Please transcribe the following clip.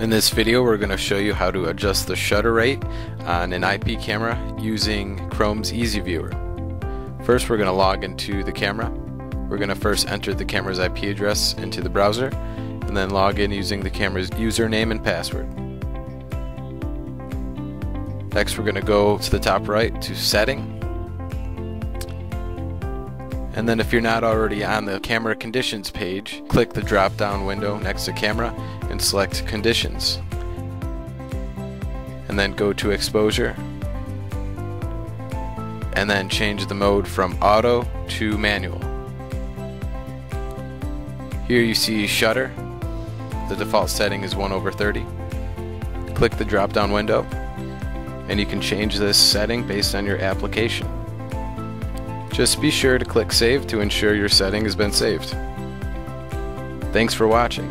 In this video we're going to show you how to adjust the shutter rate on an IP camera using Chrome's Easy Viewer. First we're going to log into the camera. We're going to first enter the camera's IP address into the browser and then log in using the camera's username and password. Next we're going to go to the top right to setting and then if you're not already on the camera conditions page, click the drop down window next to camera and select conditions. And then go to exposure. And then change the mode from auto to manual. Here you see shutter. The default setting is 1 over 30. Click the drop down window and you can change this setting based on your application. Just be sure to click save to ensure your setting has been saved. Thanks for watching.